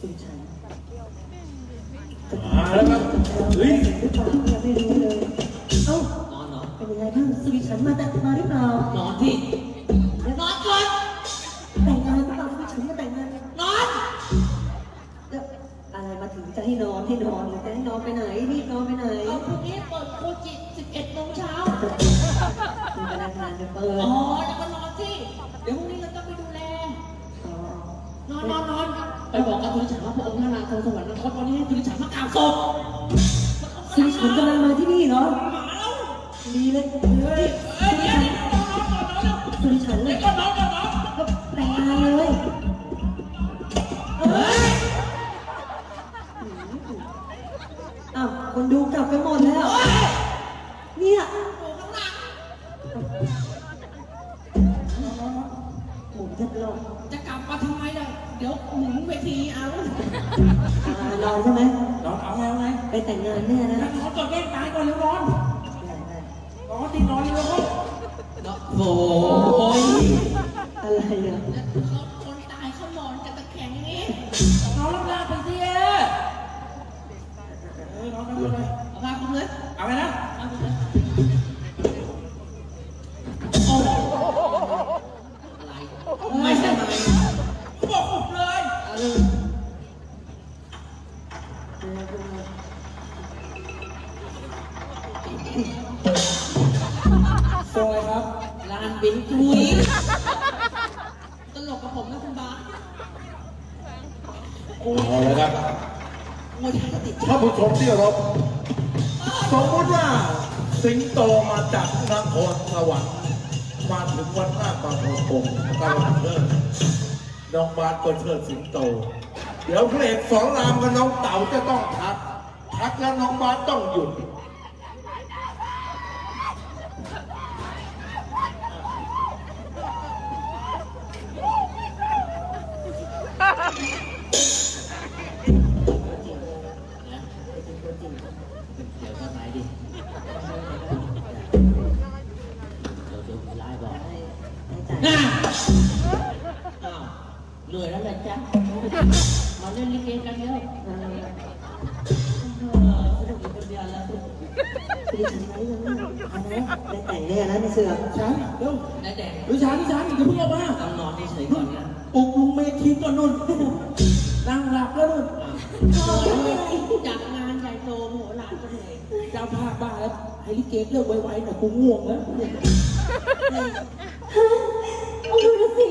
คุณฉันมาแล้วครับเฮ้ยหรือเปล่ายังไม่รู้เลยเอ้านอนเนาะเป็นยังไงบ้างสุริฉันมาแต่มาหรือเปล่านอนที่นอนก่อนแต่งงานหรือเปล่าสุริฉันมาแต่งงานนอนแล้วอะไรมาถึงจะให้นอนให้นอนหรือจะให้นอนไปไหนรีบนอนไปไหนเอาพรุ่งนี้เปิดโคจิ11โมงเช้าคุณพนักงานจะเปิดอ๋อแล้วก็นอนที่เดี๋ยวพรุ่งนี้เราต้องไปดูแลอ๋อนอนนอนนอน ไปบอกกับทุนฉันว่าพระองค์ท่านนางทรงสวรรคตวันนี้ให้ทุนฉันมากราบศพสุริฉันกำลังมาที่นี่เหรอ ดีเลยสุริฉันสุริฉันเลยก็แต่งงานเลยอ้าวคนดูกลับไปหมดแล้ว ถึงวัดหน้าบางประกงตลังเชิดน้องบาสก็เชิดสิงโต เดี๋ยวเพลงสองรามกับน้องเต๋าจะต้องทัก ทักแล้วน้องบาสต้องหยุด สุริฉันไหมยังไม่เอานะได้แต่งแน่แล้วในเสือช้างเร็วได้แต่งดูช้างดูช้างอย่าเพิ่งออกมาต้องนอนเฉยๆก่อนนะปลุกลุงเมทีก่อนนู่นนั่งหลับแล้วนู่นจัดงานใหญ่โตโหหลานก็เหนื่อยเจ้าภาพบ้าแล้วให้ลิเกเลิกไวๆหน่อยกูง่วงแล้วเอาดูดูสิ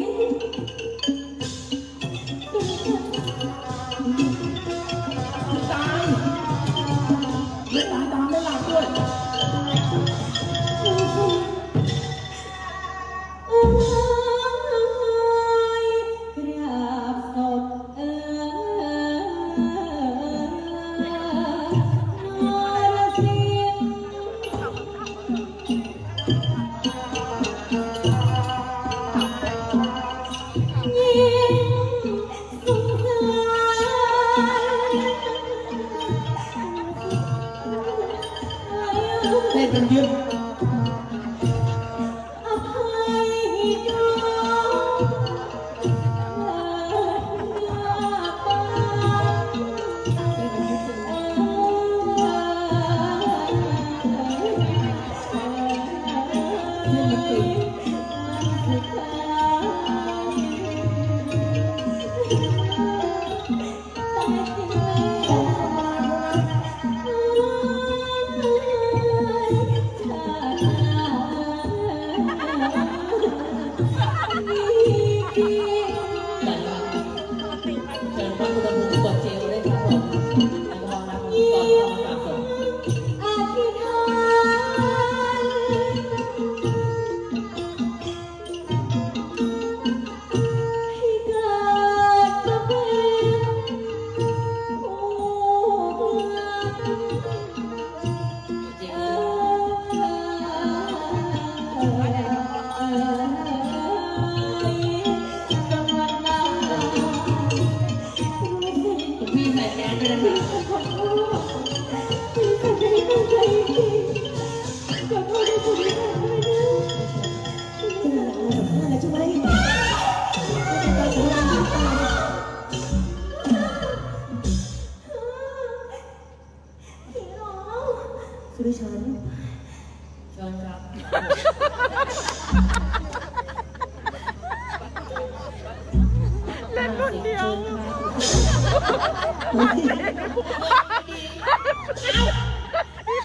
เล่นคนเดียว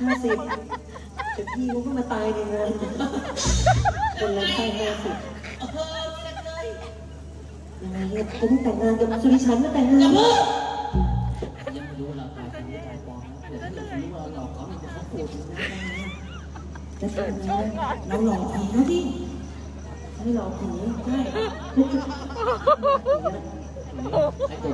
ห้าสิบเดี๋ยวพี่เขาก็มาตายในงานคนละแค่ห้าสิบยังไงเนี่ยจะได้แต่งงานกับสุริชันก็แต่งงาน จะแต่งงานเราหลอกผีเขาดิให้หลอกผีใช่ไม่จะไอ้ตัว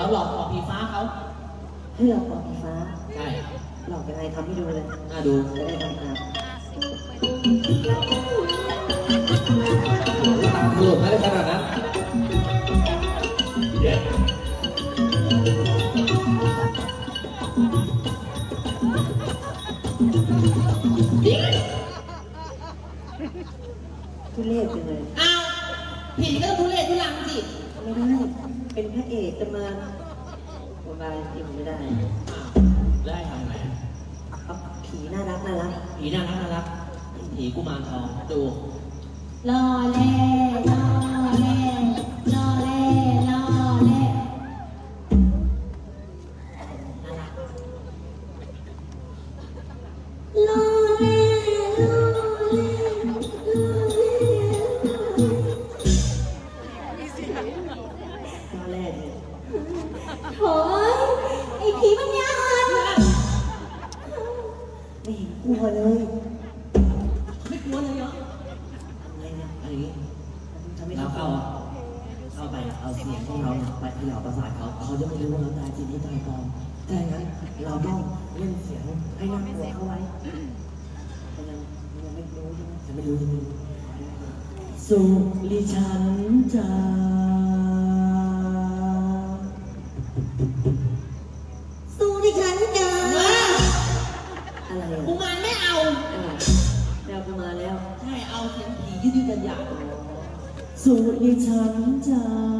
เราหลอกขอผีฟ้าเขาให้เราขอผีฟ้า ใช่หลอกยังไงทำให้ดูเลย น่าดู จะได้ทำตาม จะมาโบราณอิ่มไม่ได้อ้าวได้ทำไงอะเอาผีน่ารักน่ารักผีน่ารักน่ารักผีกุมารทองดูรอเล่รอ เขาเขาจะไม่รู้ว่าเราตายจริงหรือตายปลอมถ้าอย่างนั้นเราต้องเล่นเสียงให้น่ากลัวเข้าไว้เขายังยังไม่รู้ใช่ไหมจะไม่รู้จะไม่รู้สุริชันจ้าสู้ดิฉันจ้าอะไรอะกุมารไม่เอาอ้าวแมวกูมาแล้วใช่เอาเสียงผียืดยืดกันยาวสุริชันจ้า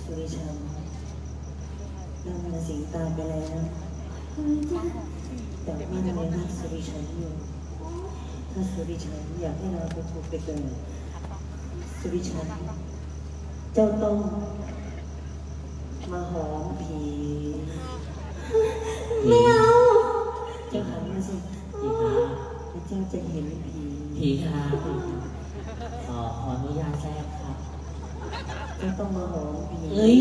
สุริชันเรามาสิงตายไปแล้วแต่ว่ายังรักสุริชันอยู่ถ้าสุริชันอยากให้เราไปถูกไปเกิดสุริชันเจ้าต้องมาหอมผีไม่เอาเจ้าหันมาสิผีคะแล้วเจ้าจะเห็นผีผีคะขอขออนุญาตแทรกครับ เจ้าต้องมาหอมผีเฮ้ย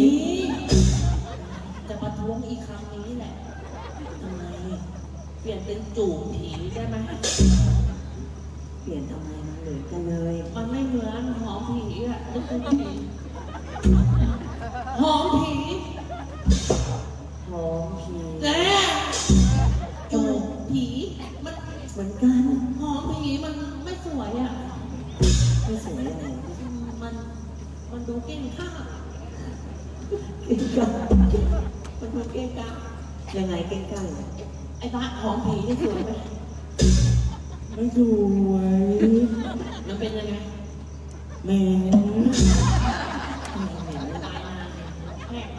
จะประท้วงอีกครั้งนี้แหละทำไมเปลี่ยนเป็นจูบผีได้ไหมเปลี่ยนทำไมมันเหมือนกันเลย มันไม่เหมือนหอมผีอะนึกถึงผีหอมผีหอมผี มันดูเก่งข้าเก่งกันมันดูเก่งกายังไงเก่งกันไอ้บ้าหอมผีนี่สวยไหมไม่สวยมันเป็นยังไงเหม็นตายนานแห้ง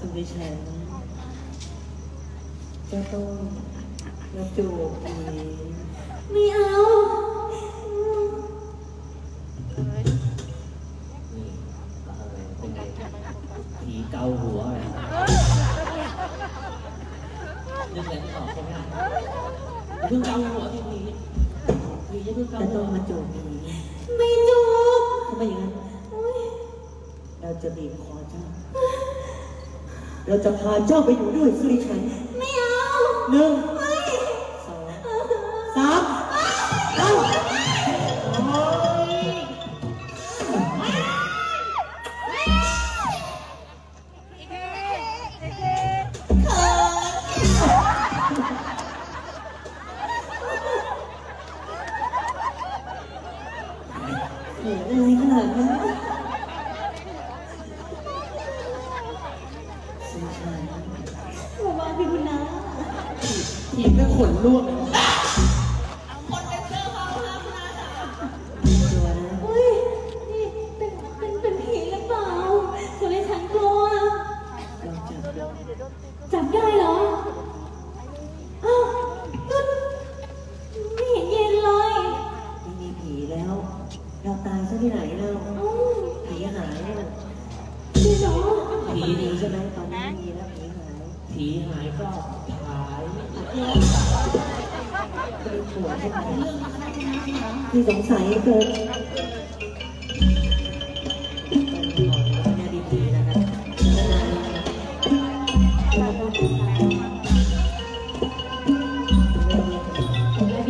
สุริชันเจ้าต้องมาจูบผีไม่เอา เราจะพาเจ้าไปอยู่ด้วยสุริชันไม่เอาหนึ่งส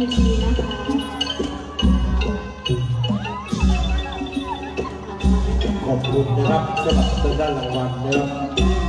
และดีดีนะคะขอบคุณนะครับสำหรับทางด้านรางวัลนะครับ